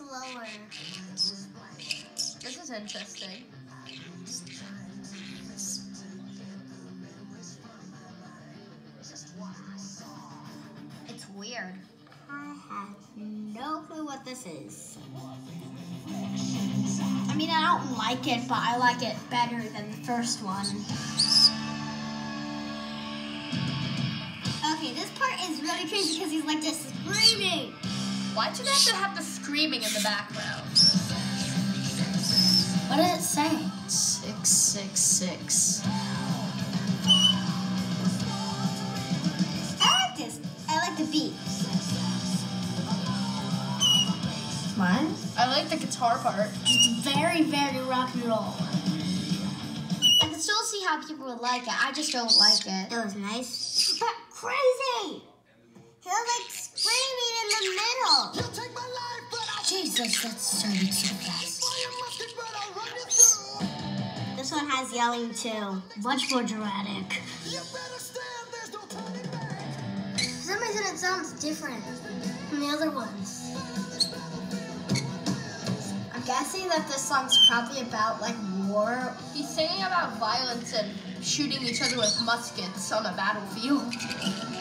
slower. This is interesting. It's weird. I have no clue what this is. I mean, I don't like it, but I like it better than the first one. Okay, this part is really crazy because he's like just screaming. Why do they have to have the screaming in the background? What did it say? Six, six, six. I like this. I like the beat. What? I like the guitar part. It's very, very rock and roll. I can still see how people would like it. I just don't like it. It was nice. But crazy! Jesus, that started so fast. This one has yelling too. Much more dramatic. For some reason it sounds different from the other ones. I'm guessing that this song's probably about like war. He's singing about violence and shooting each other with muskets on a battlefield.